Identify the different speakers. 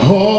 Speaker 1: Oh,